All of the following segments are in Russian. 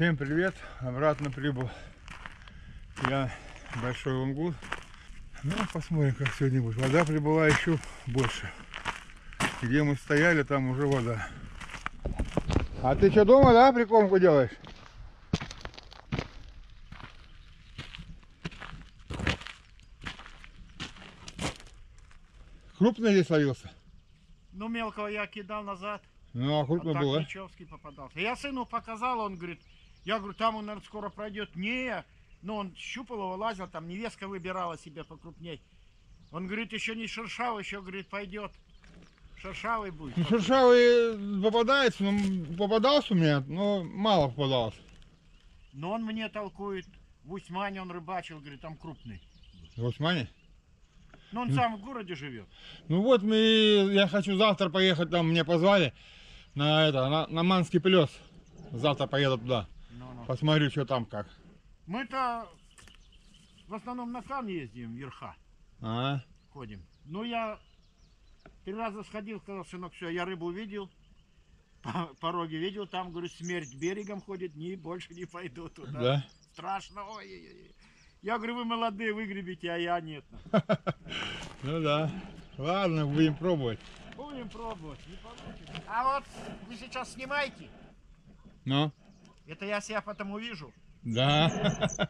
Всем привет! Обратно прибыл я в Большой Лунгут. Ну, посмотрим, как сегодня будет. Вода прибыла еще больше. Где мы стояли, там уже вода. А ты что дома, да, прикормку делаешь? Крупный здесь ловился? Ну, мелкого я кидал назад. Ну, а А крупно так было. Нечевский попадался. Я сыну показал, он говорит, я говорю, там он, наверное, скоро пройдет. Не, ну он щупал его, лазил, там невестка выбирала себе покрупней. Он говорит, еще не шершавый, еще, говорит, пойдет. Шершавый будет. Ну, шершавый попадается, ну, попадался у меня, но мало попадалось. Но он мне толкует, в Усьмане он рыбачил, говорит, там крупный. В Османе? Но он сам в городе живет. Ну вот мы, я хочу завтра поехать, там мне позвали на это, на, на Манский плес. Завтра поеду туда, Ну-ну. посмотрю, что там как. Мы-то в основном на Кан ездим, верха. А, ходим. Ну, я три раза сходил, сказал, сынок, все, я рыбу видел, по- пороги видел, там, говорю, смерть берегом ходит, не, больше не пойду туда. да? Страшно, ой-ой-ой. Я говорю, вы молодые, выгребите, а я нет. Ну да. Ладно, будем пробовать. Будем пробовать, не получится. А вот вы сейчас снимаете, Ну, это я себя потом увижу. да.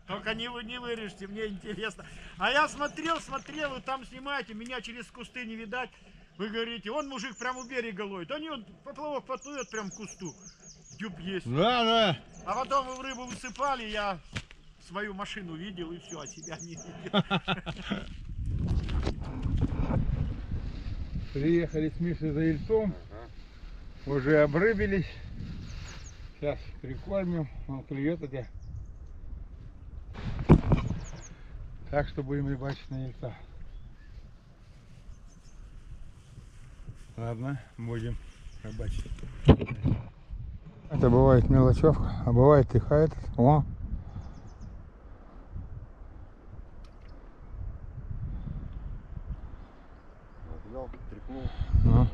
Только не, вы, не вырежьте, мне интересно. А я смотрел, смотрел, вы там снимаете, меня через кусты не видать. Вы говорите, он мужик прям у берега ловит. Они он поплавок поплывет прям к кусту. Дюб есть. Да, да. А потом вы в рыбу высыпали, я свою машину видел и все, а себя не видел. Приехали с Мишей за Ильцом. Уже обрыбились. Сейчас прикормим. Он клюет где. Так что будем рыбачить на Ильца. Ладно, будем рыбачить. Это бывает мелочевка, а бывает тихает. О, Взял, тряхнул. ну.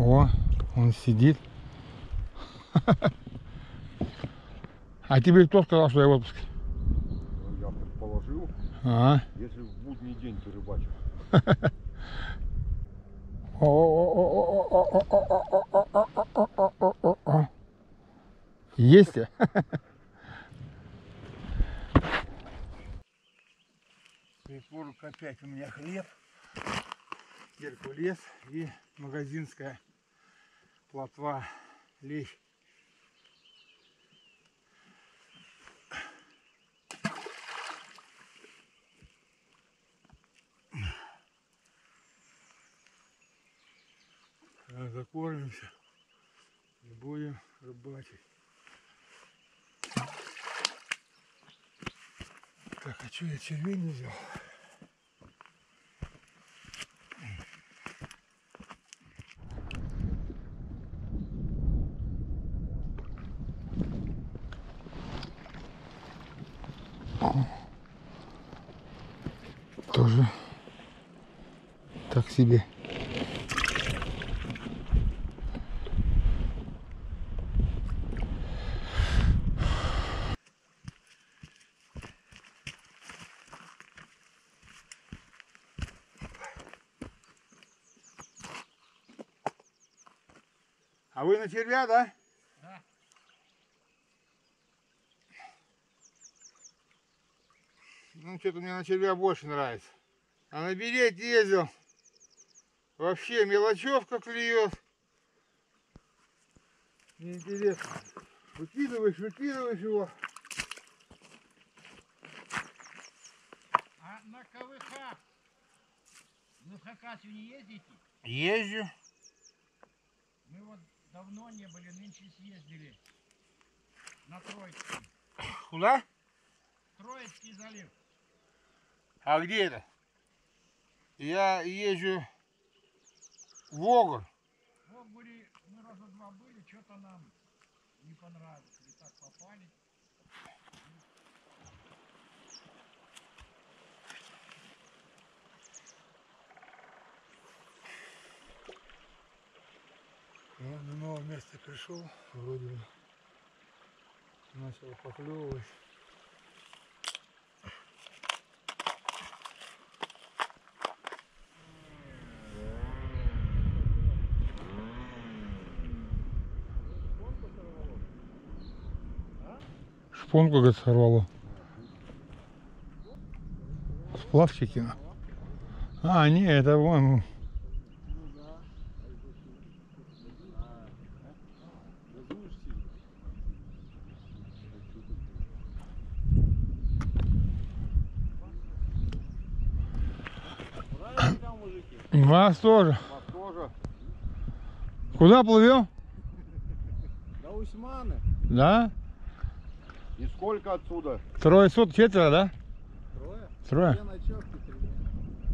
О, он сидит. А тебе кто сказал, что я в отпуске? Ну, я предположил. А? Если в будний день ты рыбачишь. Есть я. Прикурок опять у меня хлеб, геркулес и магазинская плотва лещ. Рыбачить. Так, а что я червей не взял? Тоже так себе. А вы на червя, да? Да. Ну, что-то мне на червя больше нравится. А на берет ездил. Вообще мелочевка клюет. Неинтересно. Выкидываешь, выкидываешь его. А на КВХ в Хакасию не ездите? Езжу. Мы вот давно не были, нынче съездили на Троицкий. Куда? Троицкий залив. А где это? Я езжу в Огур. В Огуре мы раза два были, что-то нам не понравилось. И так попали. Ну, на новое место пришел, вроде бы Начал поклевывать. Шпонку, говорит, сорвало. Сплавчики. А, не, это вон. Вас тоже. Вас тоже? Куда плывем? Да Усманы. Да? И сколько отсюда? Трое суток, четверо, да? Трое. Трое. Две ночевки, три.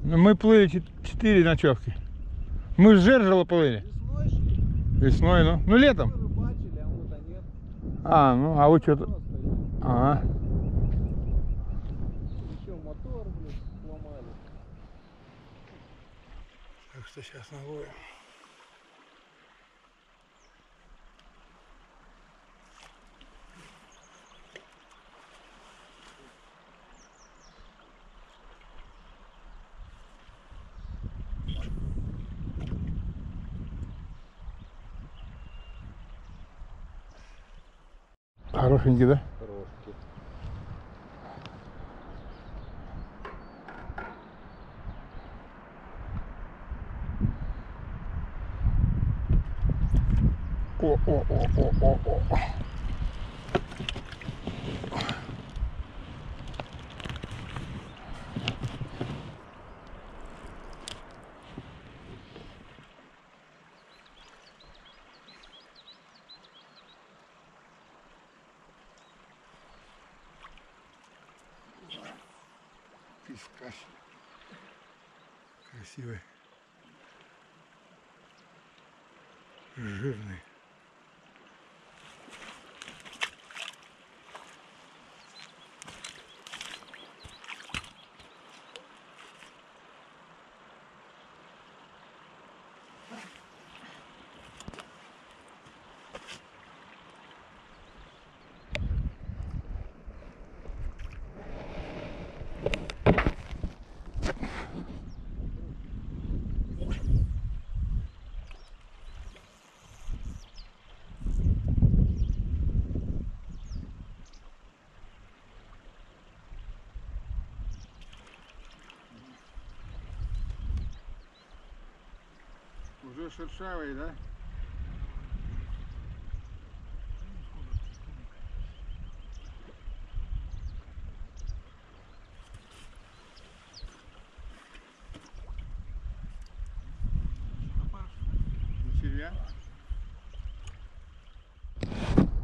Ну, Мы плыли чет- четыре ночевки. Мы с Жержела плыли. Весной шли, Весной, ну. Ну, летом. рыбачили, а. А, ну, а вы что-то... Ага. еще мотор, блин, сломали. Так что сейчас наловим. Хорошенький, да? Хороший. О, о, о, Пискарь. Красивый. Жирный. Уже шершавый, да?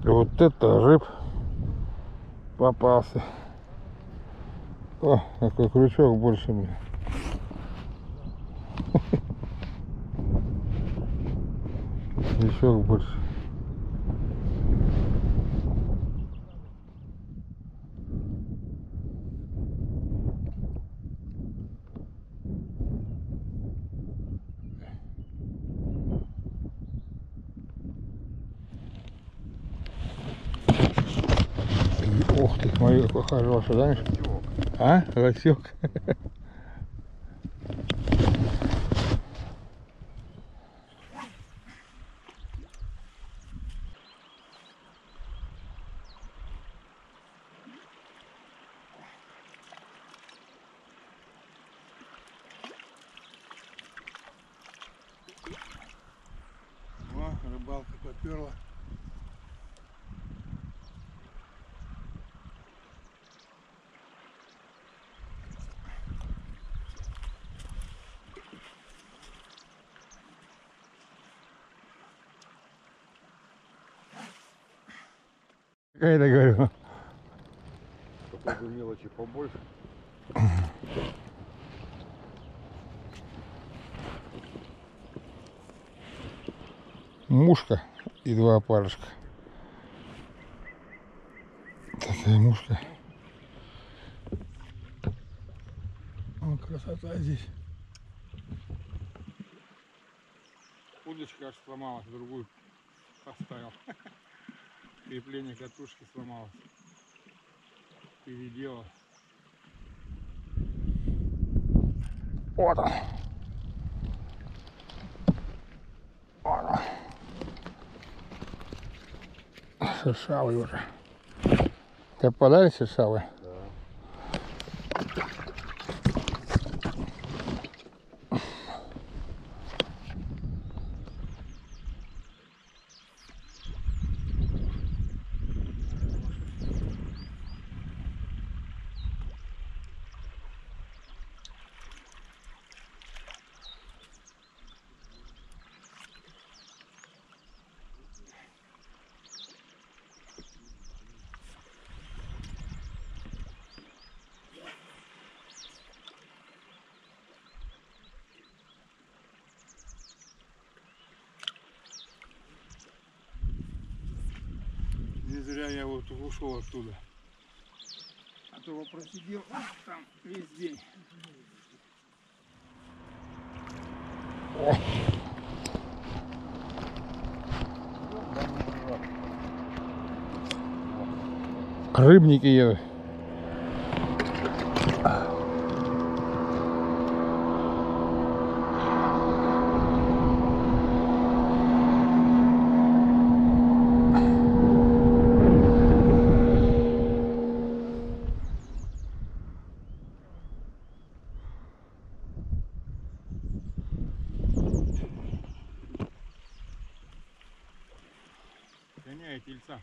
Вот это рыб попался. О, какой крючок больше, блин. Крючок больше. Ох ты, смотри, какой хороший, да, Миш? Всё. А, лосек. О, рыбалка поперла. Какая-то говорю. Бы мелочи побольше. Мушка и два опарышка. Такая мушка. О, красота здесь. Удочка аж сломалась, другую поставил. Крепление катушки сломалось. Переделал. Вот он. Вот он. Шершавый уже. Ты попадали шершавый? Зря я вот ушел оттуда. А то его просидел там весь день. Рыбники едут. Гоняет тельца.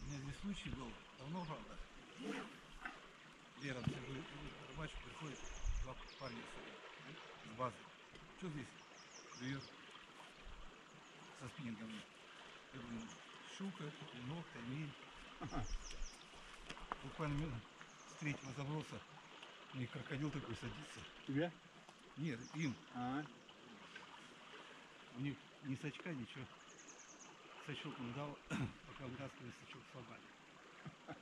У меня здесь случай был, давно, правда. Лером, рыбачку приходит, два парня с, с базы. Что здесь? Клюет со думаю, щука, ног, таймень. Буквально минут с третьего заброса у них крокодил такой садится. Тебе? Нет, им. А, У них ни сачка, ничего. Сачок он дал, пока вытаскивали сачок сломали.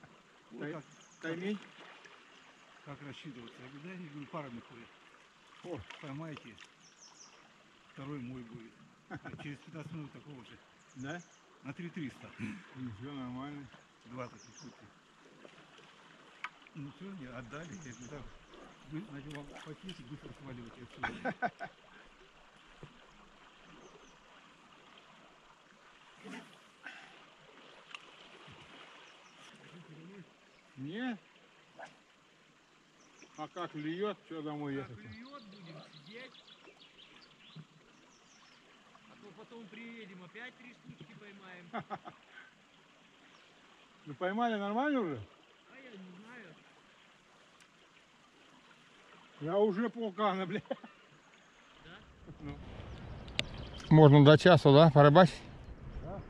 Вот Тай- как, таймень? как рассчитываться. Я говорю, да, парами ходят. Поймайте, второй мой будет. Через 15 минут такого же. Да? На 3300. Ничего, нормально. 20 сутки. Ну все, не отдали. Я говорю, так, вы начал вам пакете, быстро сваливайте отсюда. Не? А как льет, что домой Как ехать? льет, будем сидеть. То потом приедем, опять три штучки поймаем. Ну поймали нормально уже? А я не знаю. Я уже полкана, бля. Да? Ну. Можно до часу, да, порыбачить? Да.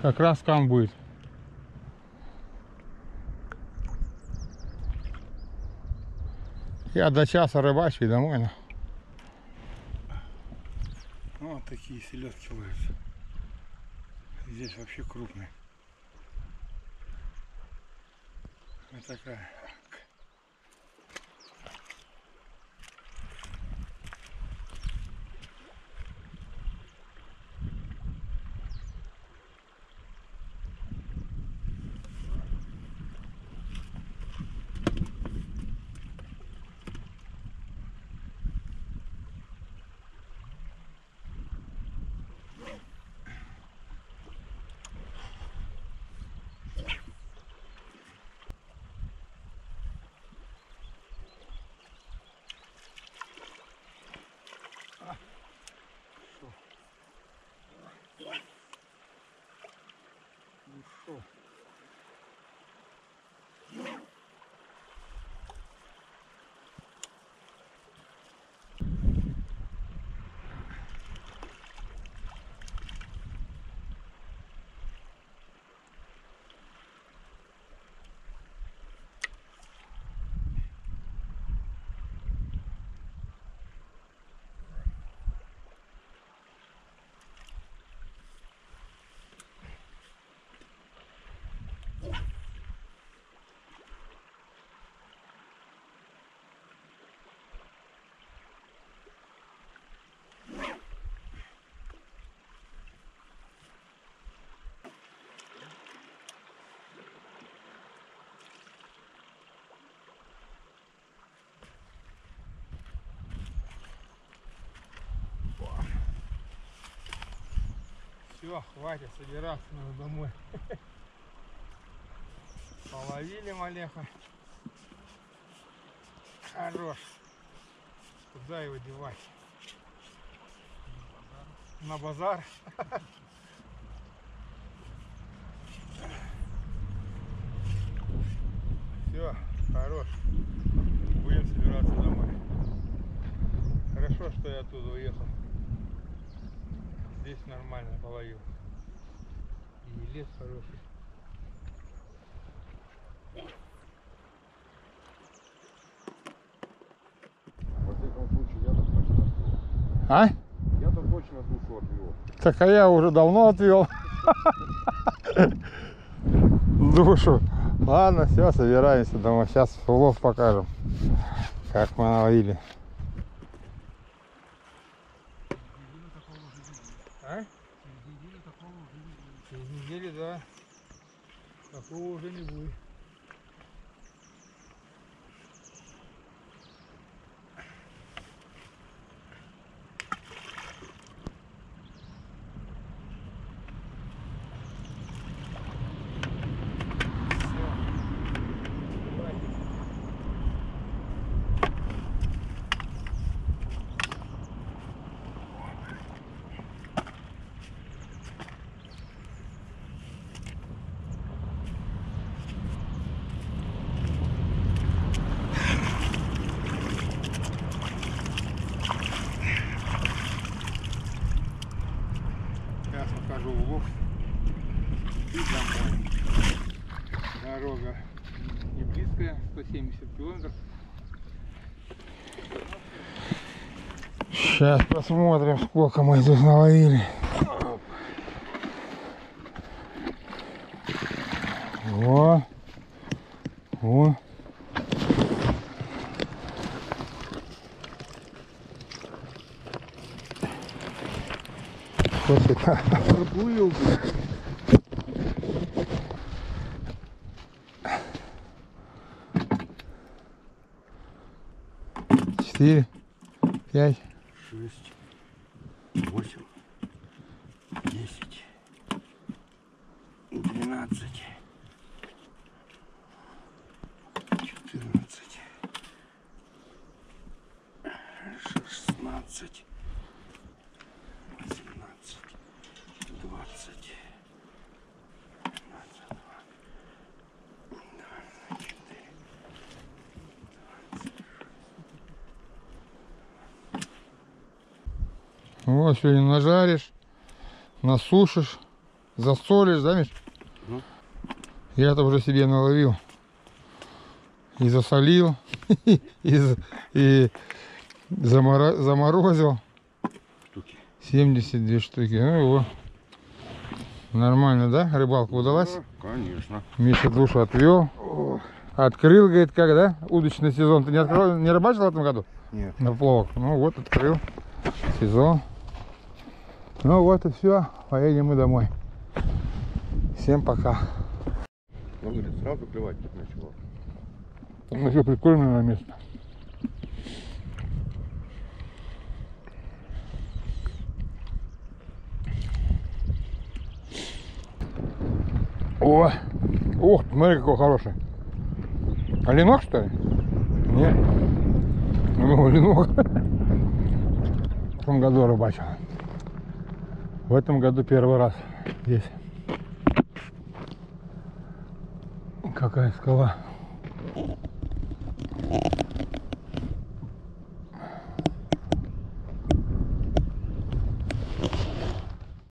Как раз кам будет. Я до часа рыбачу и домой. на. Вот такие селедки ловятся. Здесь вообще крупные. Вот такая. Все, хватит собираться, надо домой. Половили малеха. Хорош. Куда его девать? На базар. Все, хорош. Будем собираться домой. Хорошо, что я оттуда уехал. Здесь нормально половил. И лес хороший. А? Я-то точно душу отвел. Так а я уже давно отвел. Душу. Ладно, все, собираемся домой. Сейчас улов покажем. Как мы наловили. А? Через неделю, да. Такого уже покажу улов. И домой. Дорога не близкая, 170 километров. Сейчас посмотрим, сколько мы здесь наловили. Во. Во. Это. Проплыл. Четыре, пять, Шесть, восемь, Вот сегодня нажаришь, насушишь, засолишь, да, Миш? Ну. Я-то уже себе наловил. И засолил, и, и заморозил. штуки. 72 штуки. Ну его. Нормально, да? Рыбалка удалась? Да, конечно. Миша душу отвел. Открыл, говорит, как, да? Удочный сезон. Ты не, открыл, не рыбачил в этом году? Нет. На плавок. Ну вот, открыл сезон. Ну вот и все. Поедем мы домой. Всем пока. Он говорит, сразу клевать тут начало. Ну что, прикольное место. О! Ох, смотри, какой хороший. Оленок, что ли? Нет. Ну, оленок. В том году рыбачил. В этом году первый раз здесь. Какая скала.